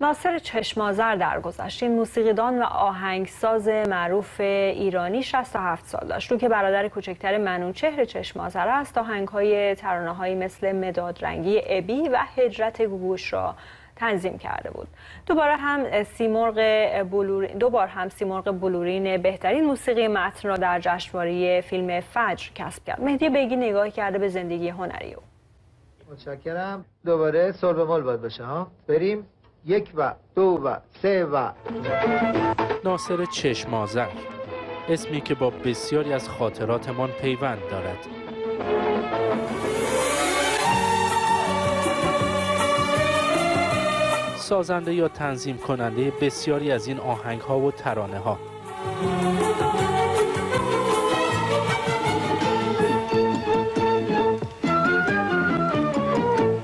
ناصر چشمازر درگذشت. این موسیقیدان و آهنگساز معروف ایرانی 67 سال داشت. رو که برادر کوچکتر منوچهر چشمازر است آهنگهای ترانه‌هایی مثل مداد رنگی ابی و هجرت گوگوش را تنظیم کرده بود. دوباره هم سیمرغ بلورین دوبار هم سیمرغ بلورین بهترین موسیقی متن را در جشنواره فیلم فجر کسب کرد. مهدی بیگی نگاه کرده به زندگی هنری او. متشکرم. دوباره سرب مال باید باشه ها؟ بریم. یک و دو و سه و ناصر چشمازر اسمی که با بسیاری از خاطراتمان پیوند دارد. سازنده یا تنظیم کننده بسیاری از این آهنگ ها و ترانه ها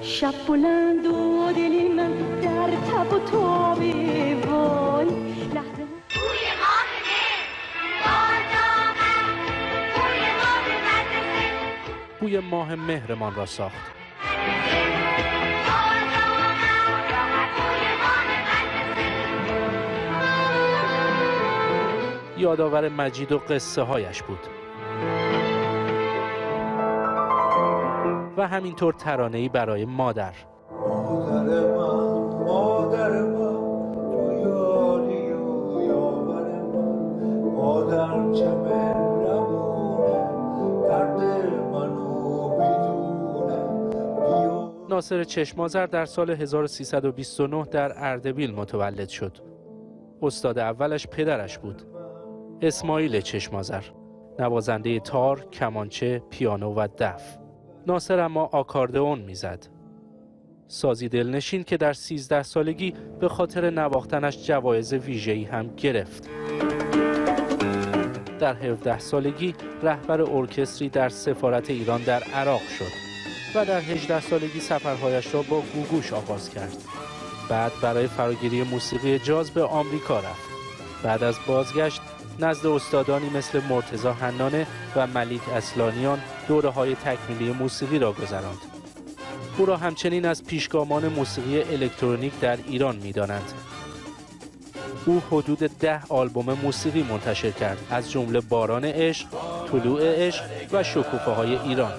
شب بلند بوی ماه مهرمان را ساخت. یادآور مجید و قصه هایش بود. و همینطور ترانه‌ای برای مادر. مادر من. ناصر چشمازر در سال 1329 در اردبیل متولد شد. استاد اولش پدرش بود. اسماعیل چشمازر نوازنده تار، کمانچه، پیانو و دف. ناصر اما آکاردئون می‌زد. سازی دلنشین که در 13 سالگی به خاطر نواختنش جوایز ویژه‌ای هم گرفت. در 17 سالگی رهبر ارکستری در سفارت ایران در عراق شد و در 18 سالگی سفرهایش را با گوگوش آغاز کرد بعد برای فراگیری موسیقی جاز به آمریکا رفت بعد از بازگشت نزد استادانی مثل مرتزا حنانه و ملیک اصلانیان دوره های تکمیلی موسیقی را گذراند. او را همچنین از پیشگامان موسیقی الکترونیک در ایران می دانند. او حدود ده آلبوم موسیقی منتشر کرد از جمله باران عشق، طلوع عشق و شکوفه های ایران.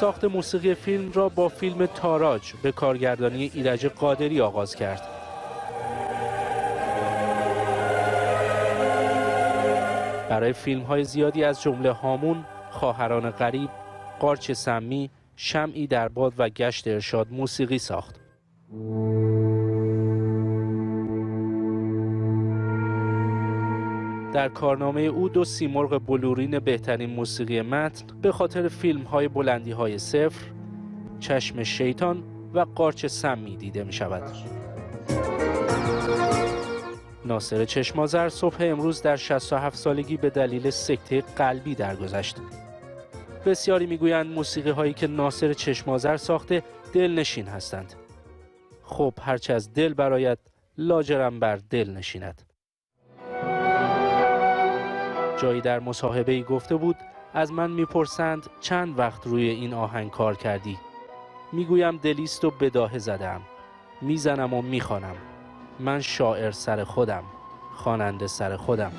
ساخت موسیقی فیلم را با فیلم تاراج به کارگردانی ایرج قادری آغاز کرد. برای فیلم های زیادی از جمله هامون، خواهران غریب، قارچ سمی، شمعی در باد و گشت ارشاد موسیقی ساخت. در کارنامه او دو سیمرغ بلورین بهترین موسیقی متن به خاطر فیلم های بلندی های صفر، چشم شیطان و قارچ سمی دیده می شود. ناصر چشمازر صبح امروز در 67 سالگی به دلیل سکته قلبی درگذشت. بسیاری می‌گویند موسیقی هایی که ناصر چشمازر ساخته دلنشین هستند. خب هرچه از دل برایت لاجرم بر دل نشیند. جایی در مصاحبه ای گفته بود از من می‌پرسند چند وقت روی این آهنگ کار کردی می‌گویم دلیست و بداهه زدم می‌زنم و می‌خوانم من شاعر سر خودم خواننده سر خودم.